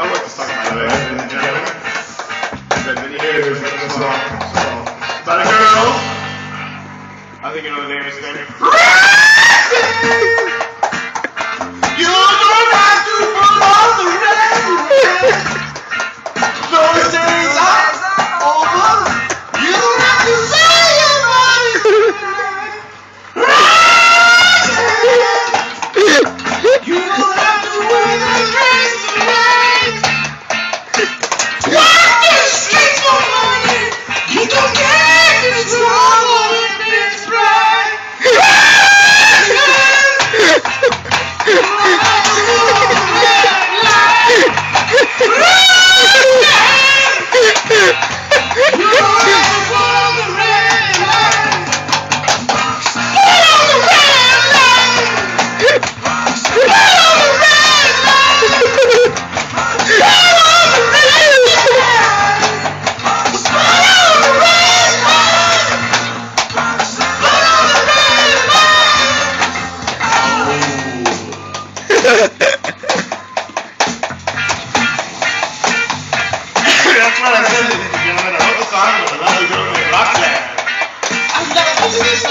I to and then you hear song, about a girl. I think you know the name. Of this I'm not going to do this.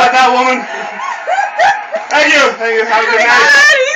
about that woman. Thank you. Thank you. Have a good night. Oh